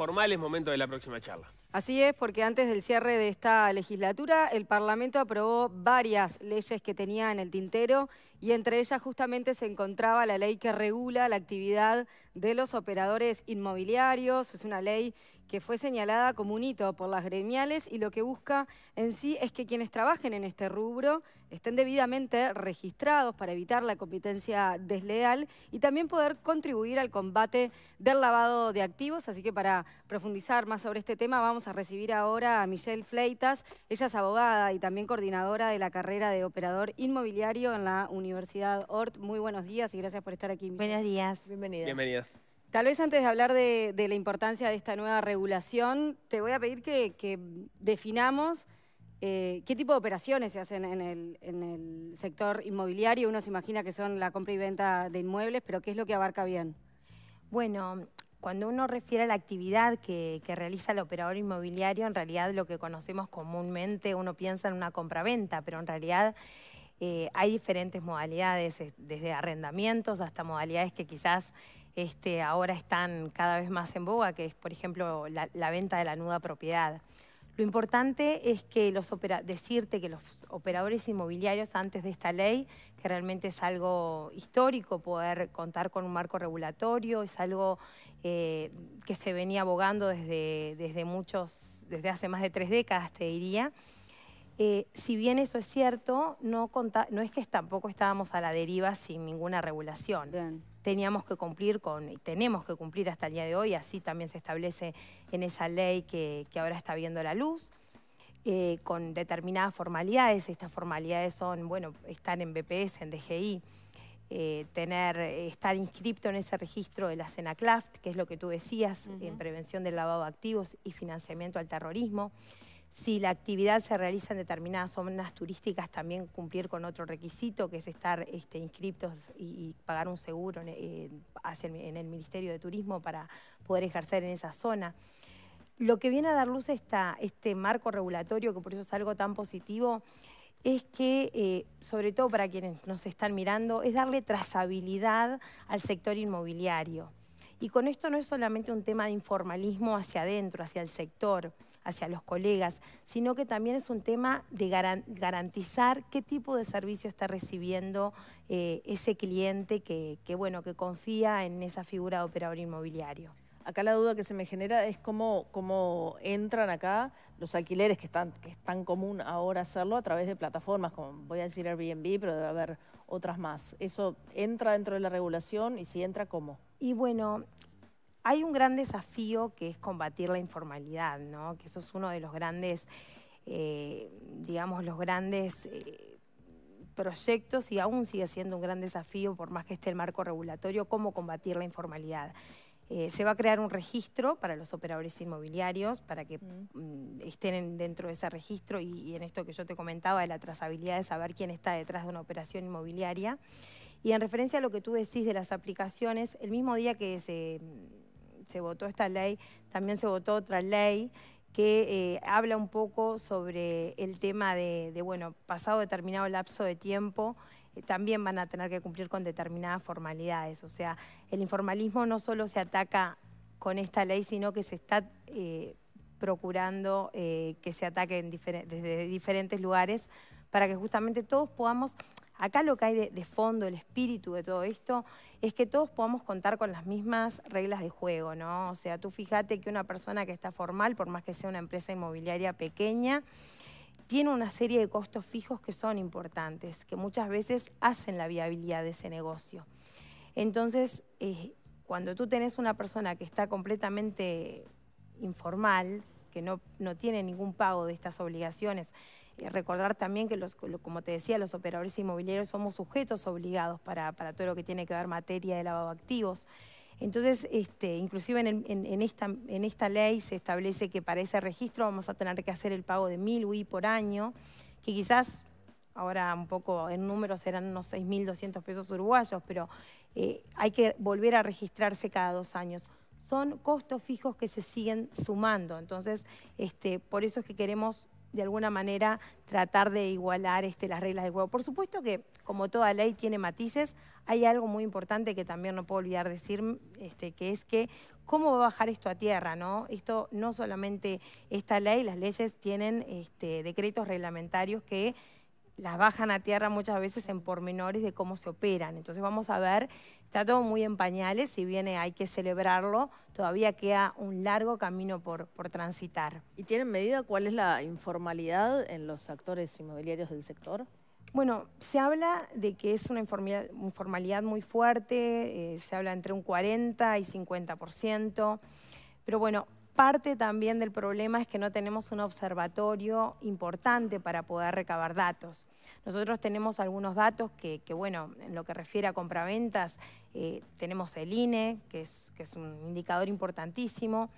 formal es momento de la próxima charla. Así es, porque antes del cierre de esta legislatura, el Parlamento aprobó varias leyes que tenía en el tintero y entre ellas justamente se encontraba la ley que regula la actividad de los operadores inmobiliarios. Es una ley que fue señalada como un hito por las gremiales y lo que busca en sí es que quienes trabajen en este rubro estén debidamente registrados para evitar la competencia desleal y también poder contribuir al combate del lavado de activos. Así que para profundizar más sobre este tema vamos a recibir ahora a Michelle Fleitas. Ella es abogada y también coordinadora de la carrera de operador inmobiliario en la Universidad ORT. Muy buenos días y gracias por estar aquí. Buenos días. Bienvenida. Bienvenida. Tal vez antes de hablar de, la importancia de esta nueva regulación, te voy a pedir que, definamos eh, qué tipo de operaciones se hacen en el, sector inmobiliario. Uno se imagina que son la compra y venta de inmuebles, pero ¿qué es lo que abarca bien? Bueno, cuando uno refiere a la actividad que, realiza el operador inmobiliario, en realidad lo que conocemos comúnmente, uno piensa en una compra-venta, pero en realidad eh, hay diferentes modalidades, desde arrendamientos hasta modalidades que quizás este, ahora están cada vez más en boga, que es, por ejemplo, la, venta de la nuda propiedad. Lo importante es que los decirte que los operadores inmobiliarios antes de esta ley, que realmente es algo histórico poder contar con un marco regulatorio, es algo eh, que se venía abogando desde, desde muchos, desde hace más de tres décadas, te diría, eh, si bien eso es cierto, no, no es que tampoco estábamos a la deriva sin ninguna regulación. Teníamos que cumplir con, y tenemos que cumplir hasta el día de hoy, así también se establece en esa ley que, ahora está viendo la luz, eh, con determinadas formalidades. Estas formalidades son, bueno, estar en BPS, en DGI, eh, tener, estar inscripto en ese registro de la CENACLAFT, que es lo que tú decías, en prevención del lavado de activos y financiamiento al terrorismo. Si la actividad se realiza en determinadas zonas turísticas, también cumplir con otro requisito, que es estar este, inscriptos y, pagar un seguro en, el Ministerio de Turismo para poder ejercer en esa zona. Lo que viene a dar luz a este marco regulatorio, que por eso es algo tan positivo, es que, eh, sobre todo para quienes nos están mirando, es darle trazabilidad al sector inmobiliario. Y con esto no es solamente un tema de informalismo hacia adentro, hacia el sector, hacia los colegas, sino que también es un tema de garantizar qué tipo de servicio está recibiendo eh, ese cliente que, confía en esa figura de operador inmobiliario. Acá la duda que se me genera es cómo, entran acá los alquileres, que es tan común ahora hacerlo a través de plataformas, como voy a decir Airbnb, pero debe haber otras más. ¿Eso entra dentro de la regulación y si entra, cómo? Y bueno, hay un gran desafío que es combatir la informalidad, ¿no? que eso es uno de los grandes, eh, digamos, los grandes eh, proyectos y aún sigue siendo un gran desafío, por más que esté el marco regulatorio, cómo combatir la informalidad. Eh, se va a crear un registro para los operadores inmobiliarios, para que mm, estén dentro de ese registro y, y en esto que yo te comentaba de la trazabilidad de saber quién está detrás de una operación inmobiliaria. Y en referencia a lo que tú decís de las aplicaciones, el mismo día que se se votó esta ley, también se votó otra ley que eh, habla un poco sobre el tema de, bueno, pasado determinado lapso de tiempo, eh, también van a tener que cumplir con determinadas formalidades. O sea, el informalismo no solo se ataca con esta ley, sino que se está eh, procurando que se ataque desde diferentes lugares para que justamente todos podamos Acá lo que hay de, fondo, el espíritu de todo esto, es que todos podamos contar con las mismas reglas de juego, ¿no? O sea, tú fíjate que una persona que está formal, por más que sea una empresa inmobiliaria pequeña, tiene una serie de costos fijos que son importantes, que muchas veces hacen la viabilidad de ese negocio. Entonces, eh, cuando tú tenés una persona que está completamente informal, que no, no tiene ningún pago de estas obligaciones, recordar también que, los, como te decía, los operadores inmobiliarios somos sujetos obligados para, todo lo que tiene que ver materia de lavado de activos. Entonces, este, inclusive en, esta, en esta ley se establece que para ese registro vamos a tener que hacer el pago de mil UI por año, que quizás ahora un poco en números serán unos 6.200 pesos uruguayos, pero eh, hay que volver a registrarse cada dos años. Son costos fijos que se siguen sumando, entonces este, por eso es que queremos de alguna manera tratar de igualar este, las reglas del juego. Por supuesto que, como toda ley tiene matices, hay algo muy importante que también no puedo olvidar decir, este, que es que ¿Cómo va a bajar esto a tierra? ¿no? Esto no solamente esta ley, las leyes tienen este, decretos reglamentarios que las bajan a tierra muchas veces en pormenores de cómo se operan. Entonces vamos a ver, está todo muy en pañales, si bien hay que celebrarlo, todavía queda un largo camino por, por transitar. ¿Y tienen medida cuál es la informalidad en los actores inmobiliarios del sector? Bueno, se habla de que es una informalidad, muy fuerte, eh, se habla entre un 40 y 50%, pero bueno, parte también del problema es que no tenemos un observatorio importante para poder recabar datos. Nosotros tenemos algunos datos que, bueno, en lo que refiere a compraventas, eh, tenemos el INE, que es, un indicador importantísimo,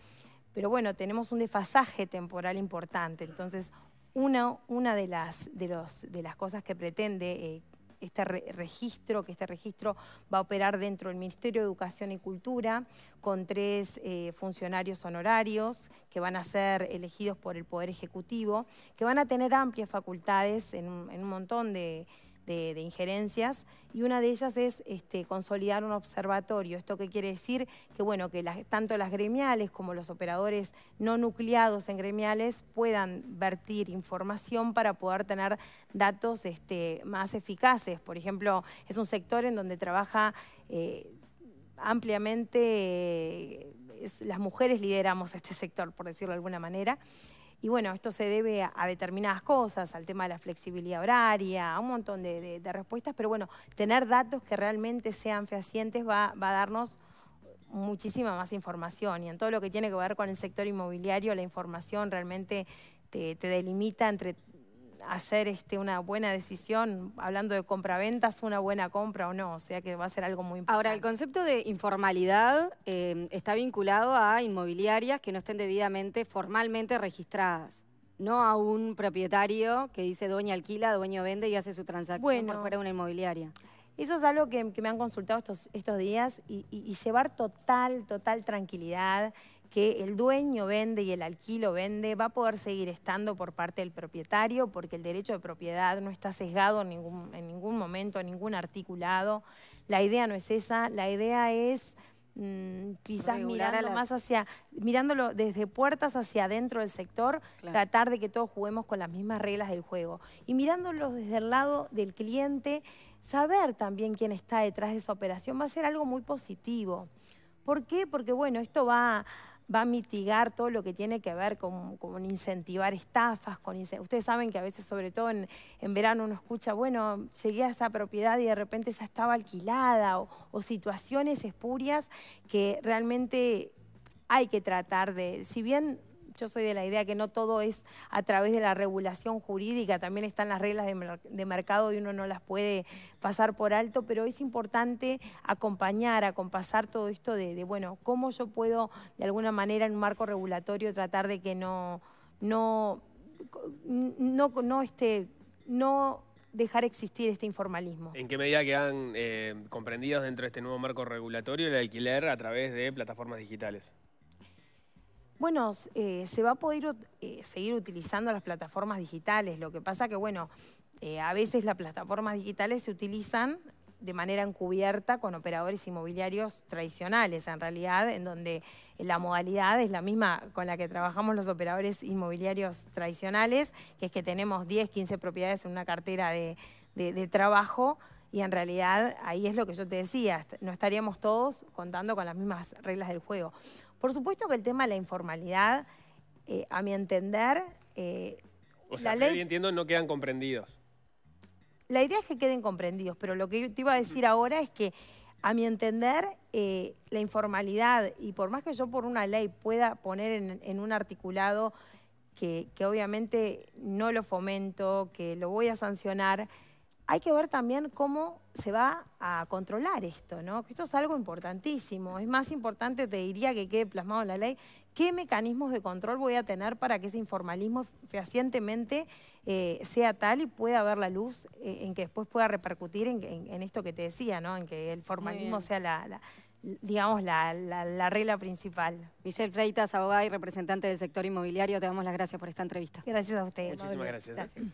pero bueno, tenemos un desfasaje temporal importante. Entonces, una, de las cosas que pretende eh, este registro, que este registro va a operar dentro del Ministerio de Educación y Cultura con tres eh, funcionarios honorarios que van a ser elegidos por el Poder Ejecutivo, que van a tener amplias facultades en un montón de, de, injerencias y una de ellas es este, consolidar un observatorio. ¿Esto qué quiere decir? Que bueno, que tanto las gremiales como los operadores no nucleados en gremiales puedan vertir información para poder tener datos este, más eficaces. Por ejemplo, es un sector en donde trabaja eh, ampliamente, las mujeres lideramos este sector, por decirlo de alguna manera, y bueno, esto se debe a, determinadas cosas, al tema de la flexibilidad horaria, a un montón de, respuestas, pero bueno, tener datos que realmente sean fehacientes va, a darnos muchísima más información y en todo lo que tiene que ver con el sector inmobiliario, la información realmente te, delimita entre hacer este, una buena decisión, hablando de compra-ventas, una buena compra o no, o sea que va a ser algo muy importante. Ahora, el concepto de informalidad eh, está vinculado a inmobiliarias que no estén debidamente, formalmente registradas, no a un propietario que dice dueño alquila, dueño vende y hace su transacción por fuera de una inmobiliaria. Eso es algo que, me han consultado estos, estos días y, y llevar total, total tranquilidad que el dueño vende y el alquilo vende va a poder seguir estando por parte del propietario porque el derecho de propiedad no está sesgado en ningún, en ningún momento, en ningún articulado. La idea no es esa, la idea es mm, quizás mirando más hacia, mirándolo desde puertas hacia adentro del sector, tratar de que todos juguemos con las mismas reglas del juego. Y mirándolo desde el lado del cliente, saber también quién está detrás de esa operación va a ser algo muy positivo. ¿Por qué? Porque bueno, esto va va a mitigar todo lo que tiene que ver con, incentivar estafas. Con, ustedes saben que a veces, sobre todo en, verano, uno escucha, bueno, seguía esa propiedad y de repente ya estaba alquilada o situaciones espurias que realmente hay que tratar de, si bien yo soy de la idea que no todo es a través de la regulación jurídica, también están las reglas de, mercado y uno no las puede pasar por alto, pero es importante acompañar, acompasar todo esto de, bueno, cómo yo puedo de alguna manera en un marco regulatorio tratar de que no, no, no, no, este, no dejar existir este informalismo. ¿En qué medida quedan eh, comprendidos dentro de este nuevo marco regulatorio el alquiler a través de plataformas digitales? Bueno, eh, se va a poder eh, seguir utilizando las plataformas digitales. Lo que pasa que, bueno, eh, a veces las plataformas digitales se utilizan de manera encubierta con operadores inmobiliarios tradicionales, en realidad, en donde la modalidad es la misma con la que trabajamos los operadores inmobiliarios tradicionales, que es que tenemos 10, 15 propiedades en una cartera de, de trabajo, y en realidad ahí es lo que yo te decía, no estaríamos todos contando con las mismas reglas del juego. Por supuesto que el tema de la informalidad, eh, a mi entender... Eh, o sea, la ley, entiendo, no quedan comprendidos. La idea es que queden comprendidos, pero lo que te iba a decir ahora es que, a mi entender, eh, la informalidad, y por más que yo por una ley pueda poner en, un articulado que, que obviamente no lo fomento, que lo voy a sancionar, hay que ver también cómo se va a controlar esto, ¿no? esto es algo importantísimo. Es más importante, te diría, que quede plasmado en la ley, qué mecanismos de control voy a tener para que ese informalismo fehacientemente eh, sea tal y pueda ver la luz eh, en que después pueda repercutir en, esto que te decía, ¿no? En que el formalismo sea la, digamos, la, regla principal. Michelle Freitas, abogada y representante del sector inmobiliario, te damos las gracias por esta entrevista. Gracias a ustedes. Muchísimas gracias. ¿eh? gracias.